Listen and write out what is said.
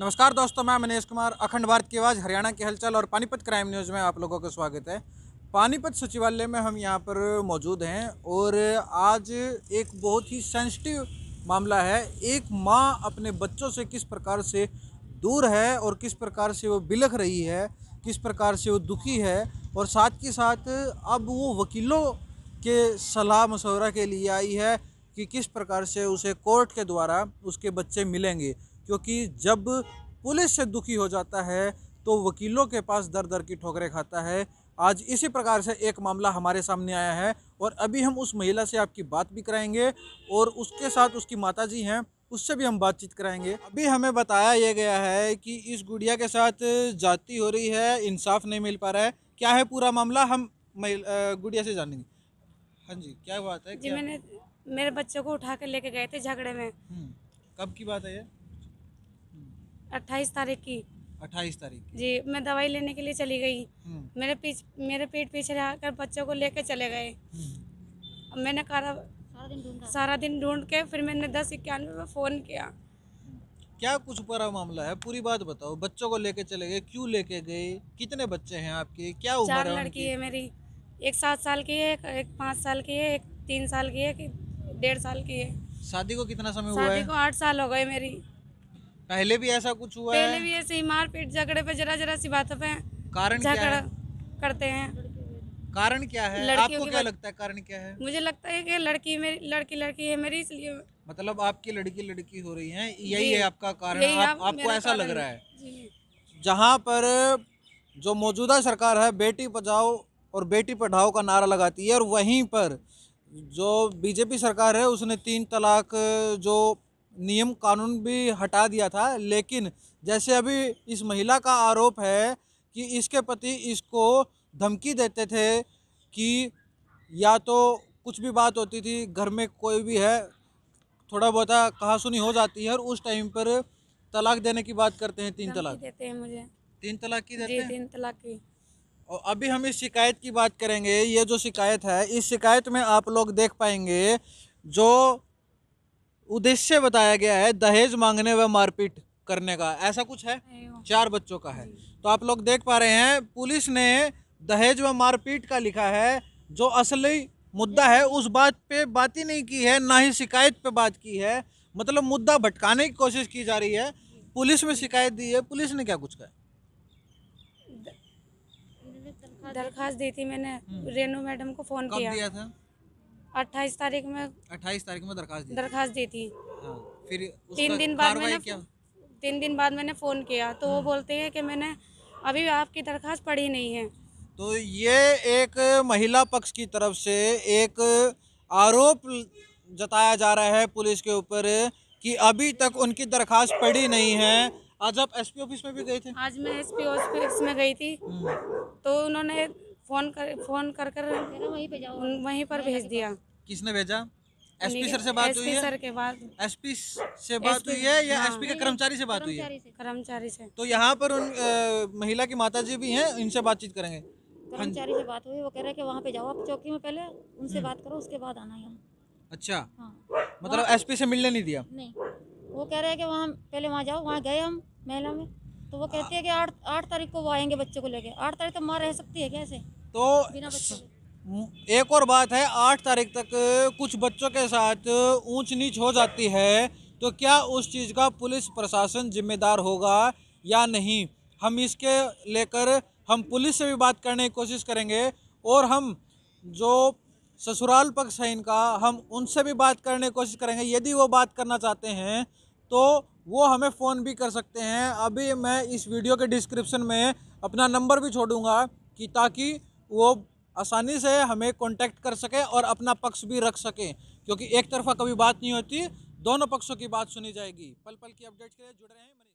नमस्कार दोस्तों, मैं मनीष कुमार, अखंड भारत की आवाज़, हरियाणा की हलचल और पानीपत क्राइम न्यूज़ में आप लोगों का स्वागत है। पानीपत सचिवालय में हम यहाँ पर मौजूद हैं और आज एक बहुत ही सेंसिटिव मामला है। एक माँ अपने बच्चों से किस प्रकार से दूर है और किस प्रकार से वो बिलख रही है, किस प्रकार से वो दुखी है और साथ के साथ अब वो वकीलों के सलाह मशवरा के लिए आई है कि किस प्रकार से उसे कोर्ट के द्वारा उसके बच्चे मिलेंगे। क्योंकि जब पुलिस से दुखी हो जाता है तो वकीलों के पास दर दर की ठोकरें खाता है। आज इसी प्रकार से एक मामला हमारे सामने आया है और अभी हम उस महिला से आपकी बात भी कराएँगे और उसके साथ उसकी माता जी हैं उससे भी हम बातचीत कराएँगे। अभी हमें बताया यह गया है कि इस गुड़िया के साथ जाति हो रही है इंसाफ नहीं मिल पा रहा है। क्या है पूरा मामला? हम गुड़िया से जानेंगे। हाँ जी क्या बात है? जी क्या मैंने मेरे बच्चों को उठा कर लेके गए थे झगड़े में। हम्म, कब की बात है ये? अट्ठाईस तारीख की। अट्ठाईस तारीख की। जी मैं दवाई लेने के लिए चली गई। हम्म, मेरे पीछ मेरे पेट पीछे आकर बच्चों को लेके चले गए। हम्म, मैंने कहा सारा दिन ढूंढ। के फिर मैंने दस इक्यानवे में फ़ोन किया। क्या कुछ पूरा मामला है? पूरी बात बताओ। बच्चों को लेके चले गए क्यों लेके गए? कितने बच्चे हैं आपके? क्या उम्र चार है लड़की उनकी है मेरी। एक सात साल की है एक, एक पाँच साल की है एक तीन साल की है एक डेढ़ साल की है। शादी को कितना समय हुआ है? शादी को आठ साल हो गए मेरी। पहले भी ऐसा कुछ हुआ पहले है? भी ऐसे ही मारपीट झगड़े पे जरा जरा सी बातों पे कारण क्या है? करते हैं। कारण क्या है? आपको क्या लगता है कारण क्या है? मुझे लगता है कि लड़की मेरी लड़की लड़की है मेरी इसलिए मतलब आपकी लड़की लड़की हो रही है यही है आपका कारण आप, आप- आपको ऐसा लग रहा है? जहाँ पर जो मौजूदा सरकार है बेटी बचाओ और बेटी पढ़ाओ का नारा लगाती है और वहीं पर जो बीजेपी सरकार है उसने तीन तलाक जो नियम कानून भी हटा दिया था लेकिन जैसे अभी इस महिला का आरोप है कि इसके पति इसको धमकी देते थे कि या तो कुछ भी बात होती थी घर में कोई भी है थोड़ा बहुत कहा सुनी हो जाती है और उस टाइम पर तलाक देने की बात करते हैं तीन तलाक। देते हैं मुझे। तीन तलाक की देते हैं? तीन तलाक की और अभी हम इस शिकायत की बात करेंगे ये जो शिकायत है इस शिकायत में आप लोग देख पाएँगे जो उद्देश्य बताया गया है दहेज मांगने व मारपीट करने का। ऐसा कुछ है? चार बच्चों का है। तो आप लोग देख पा रहे हैं पुलिस ने दहेज व मारपीट का लिखा है जो असली मुद्दा है उस बात पे बात ही नहीं की है ना ही शिकायत पे बात की है। मतलब मुद्दा भटकाने की कोशिश की जा रही है। पुलिस में शिकायत दी है। पुलिस ने क्या कुछ कहा? दरखास्त दी थी मैंने। रेनू मैडम को फ़ोन किया। दिया था? अट्ठाईस तारीख में अट्ठाईस तारीख में दरखास्त दी दरखास्त दी थी। हाँ, फिर तीन दिन बाद मैंने क्या? तीन दिन बाद मैंने फ़ोन किया तो। वो बोलते हैं कि मैंने अभी आपकी दरखास्त पढ़ी नहीं है। तो ये एक महिला पक्ष की तरफ़ से एक आरोप जताया जा रहा है पुलिस के ऊपर कि अभी तक उनकी दरखास्त पड़ी नहीं है। आज आप एसपी ऑफ़िस में भी गए थे? आज मैं एस पी ऑफ़िस में गई थी। हम्म, तो उन्होंने फ़ोन कर फ़ोन कर कर वहीं पे जाओ। वहीं पर भेज दिया। किसने भेजा? एसपी सर से बात हुई है? सर के बाद। एसपी से बात हुई है या हाँ। एसपी के कर्मचारी से बात हुई है? कर्मचारी से। तो यहाँ पर उन महिला की माता जी भी हैं इनसे बातचीत करेंगे। हाँ कर्मचारी से बात हुई वो कह रहे हैं कि वहाँ पे जाओ आप चौकी में पहले उनसे हम्म। बात करो उसके बाद आना यहाँ। अच्छा। हाँ। मतलब एसपी से मिलने नहीं दिया? नहीं। वो कह रहे हैं कि वहाँ पहले वहाँ जाओ वहाँ गए हम महिला में। तो वो कहती है। कि आठ आठ तारीख को वो आएँगे बच्चे को लेके। आठ तारीख तक माँ रह सकती है कैसे तो एक और बात है आठ तारीख तक कुछ बच्चों के साथ ऊंच नीच हो जाती है तो क्या उस चीज़ का पुलिस प्रशासन जिम्मेदार होगा या नहीं? हम इसके लेकर हम पुलिस से भी बात करने की कोशिश करेंगे और हम जो ससुराल पक्ष है इनका हम उनसे भी बात करने की कोशिश करेंगे। यदि वो बात करना चाहते हैं तो वो हमें फ़ोन भी कर सकते हैं। अभी मैं इस वीडियो के डिस्क्रिप्शन में अपना नंबर भी छोड़ूँगा कि ताकि वो आसानी से हमें कांटेक्ट कर सकें और अपना पक्ष भी रख सकें, क्योंकि एक तरफा कभी बात नहीं होती, दोनों पक्षों की बात सुनी जाएगी। पल पल की अपडेट के लिए रहे रहें